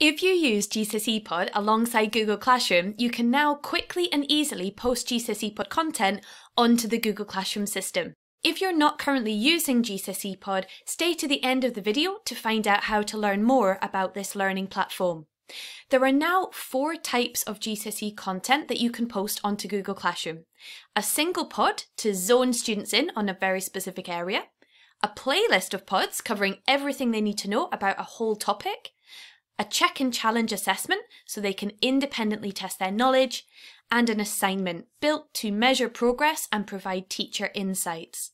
If you use GCSE Pod alongside Google Classroom, you can now quickly and easily post GCSE Pod content onto the Google Classroom system. If you're not currently using GCSE Pod, stay to the end of the video to find out how to learn more about this learning platform. There are now four types of GCSE content that you can post onto Google Classroom. A single pod to zone students in on a very specific area, a playlist of pods covering everything they need to know about a whole topic, a check and challenge assessment so they can independently test their knowledge, and an assignment built to measure progress and provide teacher insights.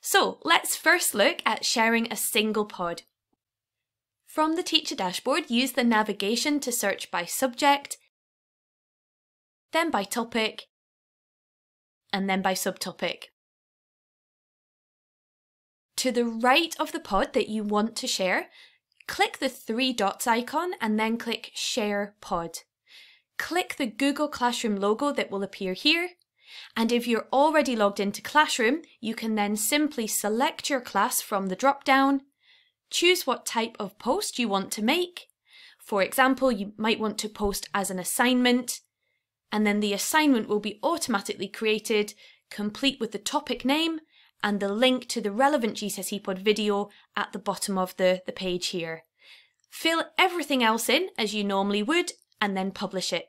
So let's first look at sharing a single pod. From the teacher dashboard, use the navigation to search by subject, then by topic, and then by subtopic. To the right of the pod that you want to share, click the three dots icon and then click Share Pod. Click the Google Classroom logo that will appear here. And if you're already logged into Classroom, you can then simply select your class from the drop down Choose what type of post you want to make. For example, you might want to post as an assignment, and then the assignment will be automatically created, complete with the topic name and the link to the relevant GCSE Pod video at the bottom of the, the page here. Fill everything else in as you normally would and then publish it.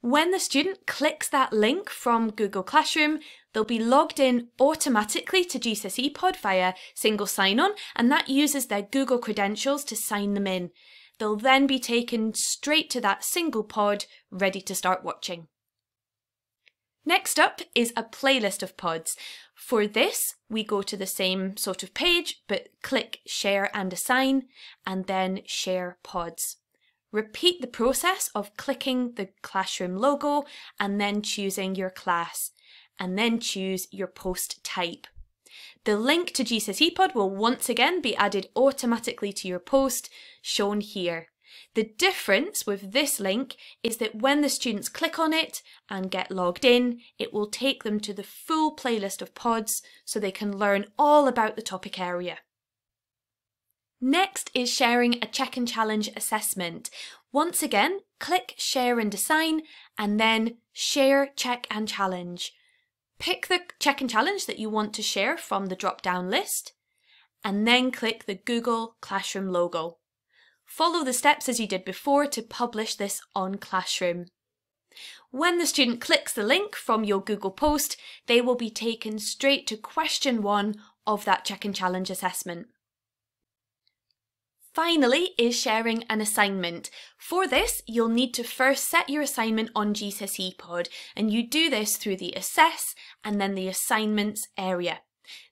When the student clicks that link from Google Classroom, they'll be logged in automatically to GCSE Pod via single sign-on, and that uses their Google credentials to sign them in. They'll then be taken straight to that single pod, ready to start watching. Next up is a playlist of pods. For this, we go to the same sort of page, but click Share and Assign, and then Share Pods. Repeat the process of clicking the classroom logo and then choosing your class, and then choose your post type. The link to GCSE Pod will once again be added automatically to your post, shown here. The difference with this link is that when the students click on it and get logged in, it will take them to the full playlist of pods so they can learn all about the topic area. Next is sharing a check and challenge assessment. Once again, click Share and Assign and then Share, Check and Challenge. Pick the check and challenge that you want to share from the drop down list and then click the Google Classroom logo. Follow the steps as you did before to publish this on Classroom. When the student clicks the link from your Google post, they will be taken straight to question one of that check and challenge assessment. Finally is sharing an assignment. For this, you'll need to first set your assignment on GCSE Pod, and you do this through the Assess and then the Assignments area.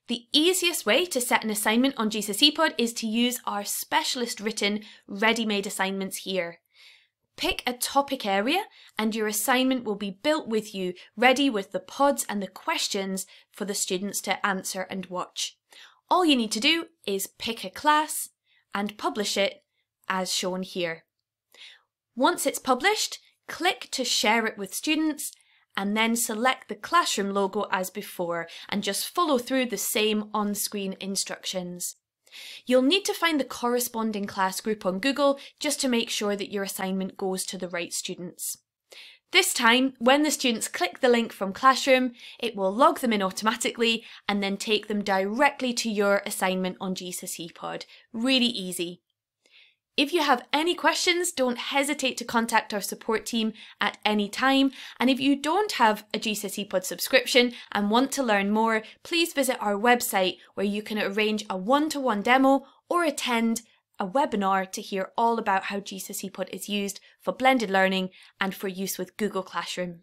The easiest way to set an assignment on GCSE Pod is to use our specialist written ready-made assignments here. Pick a topic area and your assignment will be built with you, ready with the pods and the questions for the students to answer and watch. All you need to do is pick a class, and publish it as shown here. Once it's published, click to share it with students and then select the classroom logo as before and just follow through the same on-screen instructions. You'll need to find the corresponding class group on Google just to make sure that your assignment goes to the right students. This time, when the students click the link from Classroom, it will log them in automatically and then take them directly to your assignment on GCSE Pod. Really easy. If you have any questions, don't hesitate to contact our support team at any time. And if you don't have a GCSE Pod subscription and want to learn more, please visit our website where you can arrange a one-to-one demo or attend a webinar to hear all about how GCSE Pod is used for blended learning and for use with Google Classroom.